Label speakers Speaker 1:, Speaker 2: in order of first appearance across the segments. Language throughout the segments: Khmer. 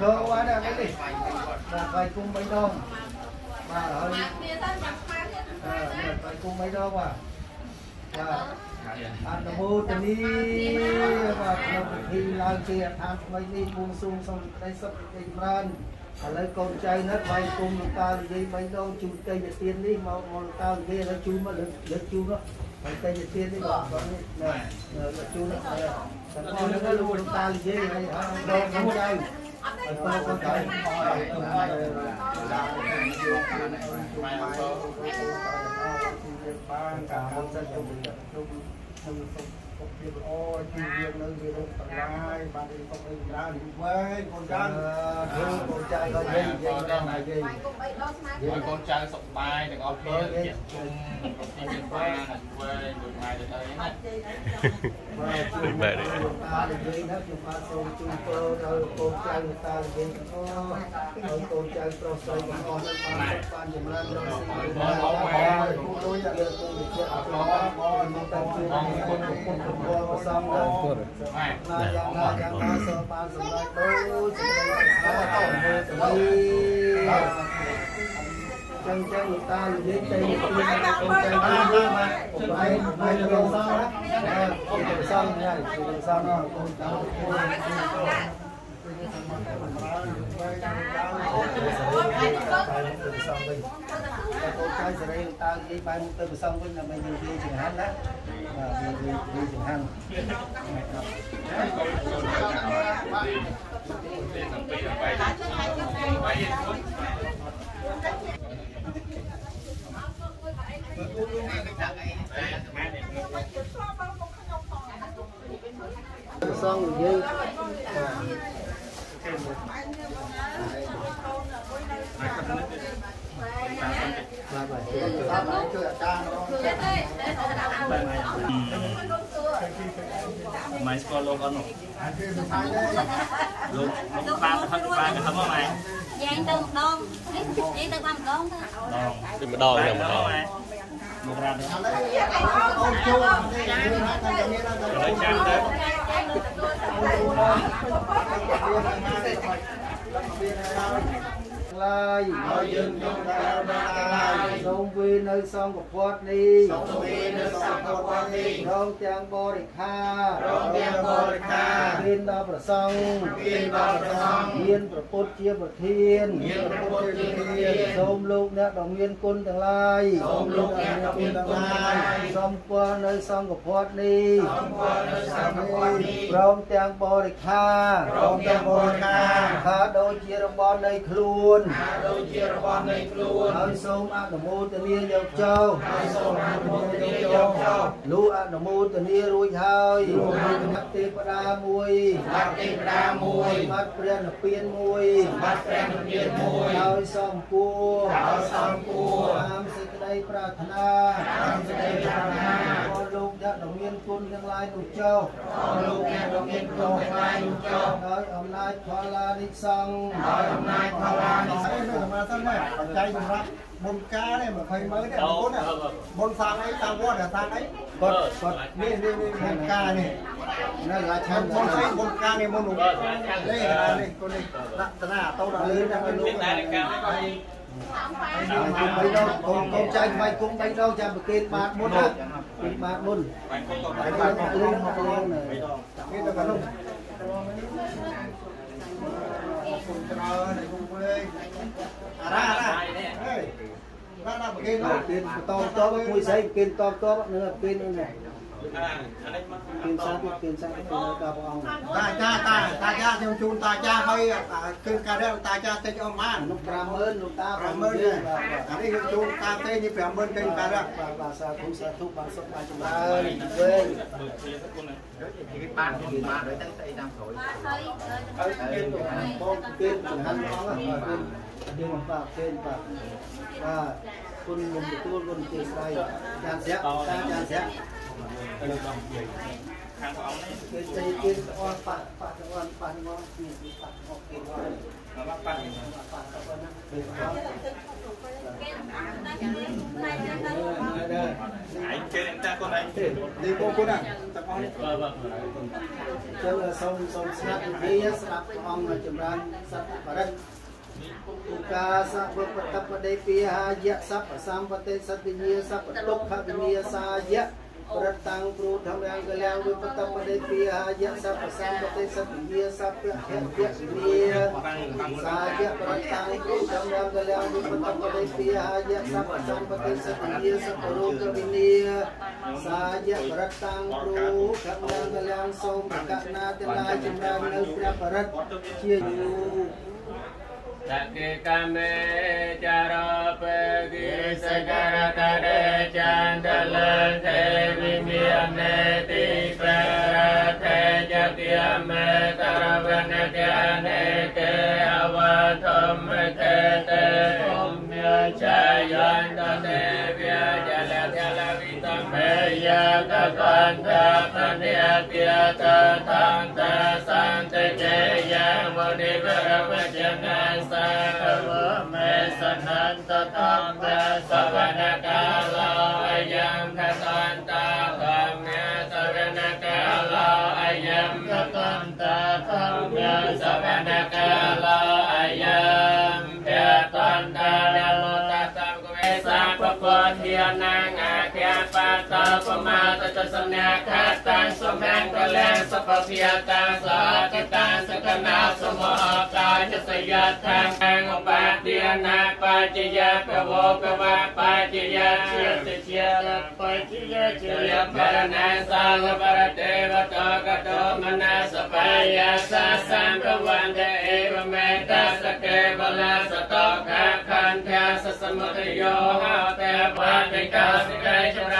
Speaker 1: ធ្វើអត់ដែរនេះបាទបាយគុំ3ដងបាទហើយអឺបាយគុំ3ដងបាទបាទអនុមោទនីបាទក្នុងពិធីឡើងជាឋានថ្មីនេះបួងសួងសូមសេចក្តីសុខសេចក្តីចម្រើនឥឡូវកូនចៅនេះបាយគុំលោកតានិយាយ3ដងជូនទេយទាននេះមកមកលោកតានិយាយឥឡូវជូនមកលើកជូនមកហើយទេយទាននេះបាទបាទនេះណាជូននេះតែអស់នេះលោកតានិយាយហើយដងកូនចៅ ហើយតើកូនចៅបានការមុនសិនជុំជុំជុំសុខសុខភាពល្អជីវនៅវារកទាំងឡាយបានរីកអីច្រើនវែងកូនចៅកូនចៅក៏និយាយនិយាយដល់និយាយ
Speaker 2: ឲ្យកូនចៅសុខសប្បាយទាំងអស់គ្នាជាជុំប្រទេសមានបានវែងដូចម៉ែទៅអីណា
Speaker 1: បាទជួយមក លោកតានិយាយណាខ្ញុំបាទសូមជូនពរដល់កូនចៅលោកតានិយាយទាំងអស់ឲ្យកូនចៅប្រុសស្រីទាំងអស់នឹងបានបានចម្រើនរកស៊ីបានហើយគួរដូចយកគូវិជ្ជាអត់ល្អបងមកតាមជួយគុណគុណគុណគុណសំណាគុណ
Speaker 2: ម៉ែ
Speaker 1: ណាយ៉ាងណាយ៉ាងណាសូមបានសម្រេចដូចជាបានតមើលទៅ ចឹងចឹងលោកតានិយាយទៅទីកូនចៅបានមកបាទបាយបាយលោកសងណាកូនសងណាកូនសងណាកូនចៅកូនកូនចៅសេរីលោកតានិយាយបាយមកទៅប្រសងវិញដើម្បីយើងនិយាយចង្ហាន់ណាបាទនិយាយនិយាយចង្ហាន់សងនិយាយបាទ បាទបាទជួយអាចារ្យម្ដង
Speaker 3: ម៉ែស្គាល់លោកអត់នោះលោកលោកបានហឹកបានក៏ ហឹកមកម៉ែ
Speaker 4: យ៉ាងទៅម្ដងនេះទៅបានម្ដងទៅ
Speaker 3: ដង
Speaker 5: ពីម្ឡា
Speaker 1: យឲ្យយើងយកដល់ដល់ឡាយសូមវានៅសង្ឃពតនេះសូមវានៅសង្ឃពតនេះរងទាំងបរិខារងទាំងបរិខាមានដល់ប្រសង់មានដល់ប្រសង់មានប្រពុតជាប្រធានមានប្រពុតជាប្រធានសូមលោកអ្នកដ៏មានគុណទាំងឡាយសូមលោកអ្នកដ៏មានទាំងឡាយសូមពរនៅសង្ឃពតនេះសូមពរនៅសង្ឃពតនេះព្រមទាំងបរិខាព្រមទាំងបរិខា ថាដូចជារបស់នៃខ្លួនដូចជារបស់នៃខ្លួនហើយសូមអនុមោទនាយកចោលហើយសូមអនុមោទនាយកចោលលុះអនុមោទនារួចហើយលោកទេវតាមួយទេវតាមួយបាត់ព្រះនិព្វានមួយបាត់ព្រះនិព្វានមួយហើយសំគួរហើយសំគួរតាមសេចក្តីប្រាថ្នាតាមសេចក្តីប្រាថ្នាក៏លោកអ្នក ដ៏មានគុណទាំងឡាយនោះចោលក៏លោកអ្នកដ៏មានគុណទាំងឡាយនោះចោលដោយអំណាចផលឡានិសង្ឃដោយអំណាចផលឡានិសង្ឃនេះសមាសិនហ្នឹងបច្ច័យសម្រាប់បុណ្យការនេះ20ម៉ឺននេះបុណ្យបុណ្យសាងអីតាមវត្តសាងអីគាត់គាត់នេះនេះនេះបុណ្យការនេះនៅរាជឆានបុណ្យអីបុណ្យការនេះមុននោះនេះនេះគាត់នេះដាក់តាណាតោដល់លឿនដល់លោកតែការ បីដងកូនកូនចៅថ្មីគុំបីដងចាំប្រគេនបាតមុនណាពីបាតមុនបាយបាតមកលឿនមកលឿននេះទៅកណ្ដុំគុំច្រើនគុំវិញអារ៉ាអារ៉ាហេបាទដល់ប្រគេនមកគេតតតមួយស្អីគេតតតនឹងគេនឹងនេះ គេសាទគេសាទទៅដល់ព្រះអង្គតាចាតាតាចាខ្ញុំជូនតាចាហើយគឺការរកតាចាតិចអស់បានលោក50000លោកតា50000នេះអានេះខ្ញុំជូនតាទេនេះ50000គេការរកបាទបាទសាធុសាធុបានសុខបានចម្រើនវែង
Speaker 2: បានបានដោយទាំងស្អីតាមក្រោយ
Speaker 4: ហើយ
Speaker 1: ហើយគេបងគេចង្ហាន់ផងបាទគេគេមកបាទគេបាទបាទគុណមុំទទួលគុណជាស្ដីចានស្រាក់តាចានស្រាក់
Speaker 3: ខាងព្រះអង្គនេះ
Speaker 1: គេជ័យគេអត់ប៉ប៉ទាំងអត់ប៉ទាំងអត់នេះប៉អត់គេអត់
Speaker 3: មកប៉ាត់
Speaker 1: ប៉ទៅប៉ុណ្ណាគេអត់
Speaker 4: គេតែតែតែ
Speaker 1: ដែរ
Speaker 3: ឯងជើងតែកូនឯងនេះបងគុណណាទាំងអស់នេះ
Speaker 2: បាទបាទ
Speaker 1: ចឹងសូមសូមស្ដាប់វិធីស្ដាប់ព្រះអង្គចម្រើនសត្វបរិទ្ធឧកាសៈវបតបដេពីហាយៈសัพពសម្បតិសតិញាសัพពទុក្ខវិញ្ញាសាយៈ ប្រតាំងព្រមធម្មយ៉ាងកលាំងវិបតបដិទាយៈសពសម្បតិសតិយាសពៈហិយៈវិសាយៈប្រតាំងព្រមធម្មយ៉ាងកលាំងវិបតបដិទាយៈសពសម្បតិសតិយាសពរូបវិនីសាយៈប្រតាំងព្រមធម្មយ៉ាងកលាំងសូមប្រកាសណាទាំងឡាយចម្រើននៅព្រះបរិត្តជាយូរ
Speaker 2: सक कम चरप गिस कर कर चंदल विमियम दीप रथ जपियम तरवन ज्ञान के अवधम ยตะกันตะปัญญาเปียตะตังตะสันติเจยมณิเวรวจนะสัพพเมสนันตตัมเปสวรกาลายังคตันตาธัมเมสวรกาลายังคตันตาธัมเมสวรกาลายังเปตันตาโลตัสสะกุเวสัพพะเทียนัง vitame ya kakanta panya pya ta tanta sante ke ya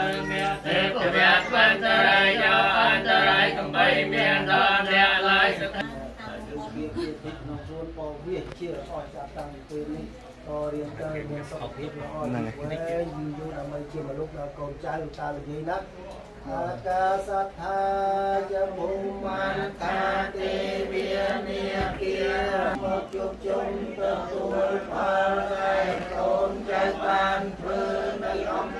Speaker 2: sai tay mya te ko vyat pantaray yo antaray kambay mya dan lian lai sa
Speaker 1: វាវាពីក្នុងខ្លួនពោវាជាអស់ចាប់តាំងពីពេលនេះក៏រៀនទៅមានសុខភាពល្អហ្នឹងហើយយូរយូរដើម្បីជាមនុស្សដល់កូនចៅតាលយាយណាអាកាសថាយភូមានតាទេវានាគាមកជួបជុំទទួលផលហើយកូនចៅបានធ្វើនៅអំពើជា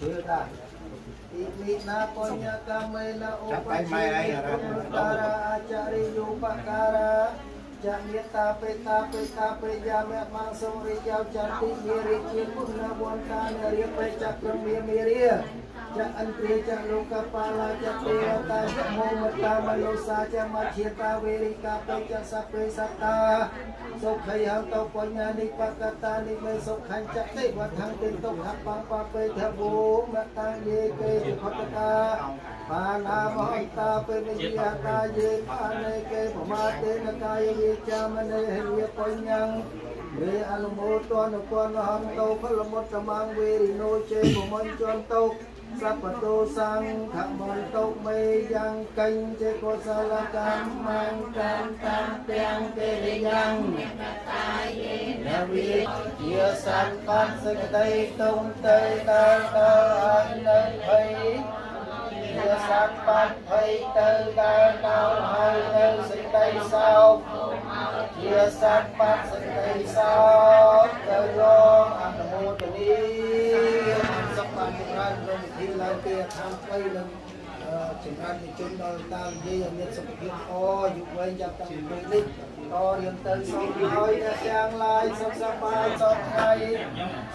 Speaker 1: ជួយចាប់ជួយតា Imina punya kami na upacara acari yupakara Jamnya tape tape tape jamnya mangsung rijau cantik miri cimpun na bonta nari pecak kemir miria Cak antri cak luka pala cak teota cak mometa manusa cak macita wirika pecak sape sata Sok hayang tau punya ni pakata ni me sok hancak te buat hang tintok hapang pape thabu matang ye ke jukotaka Pana mohta pe mejiata ye pane ke pamate nakaya ye chamane ye ponyang Ve anumoto anukuan ham tau palamot tamang verino che pumon chon tau សពតោសង្ឃមន្តោមេយ៉ាងកញ្ចេកុសលកម្មង្កំតាមទាំងទេរយ៉ាងតាយេនវិជាសัตว์បានសេចក្តីទុំទៅដល់ដល់អស់នៅ Sapato sang thang môn tốc mê yang canh, chê cô sa la cam mang cam tam piang tê đê yang Nà vi chia san phát sinh tây tông, tây ta ta an lê thầy Chia san phát thầy tơ ta tao hai lê sinh tây sao. Chia san phát sinh tây sao. Tơ lo ăn hô ធីឡើងគេធម្មថ្មីនឹងចម្រើននិជនដល់តានិយាយឲ្យមានសុខភាពល្អយុវវ័យចាប់តាំងពីនេះតរៀនទៅសូមឲ្យអ្នកទាំងឡាយសុខសប្បាយសពថ្ងៃ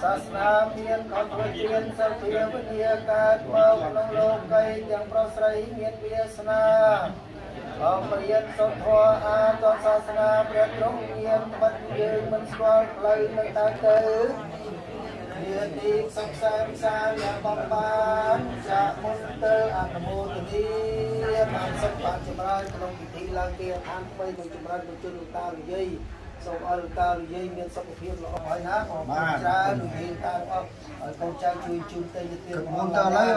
Speaker 1: សាសនាមានខំធ្វើទានសុភាវនាកើតមកក្នុងលោកីទាំងប្រុសស្រីមានវាសនាបងរៀនសុទ្ធធម៌អាទសាសនាព្រះទ្រង់មានមិនយើងមិនស្គាល់ផ្លូវនៅតើទៅមា នទីសុខសាន្តសាយ៉ាងបំបានចាក់មុនទៅអនុមោទនីបានសុខបានចម្រើនក្នុងពិធីឡើងគេឋានថ្មីនឹងចម្រើនបញ្ជូនលោកតានិយាយសូមឲ្យលោកតានិយាយមានសុខភាពល្អហើយណាអរគុណច្រើននិយាយតាមអស់ឲ្យកូនចៅជួយជូនទៅទៀត
Speaker 3: មុនតើឡើយ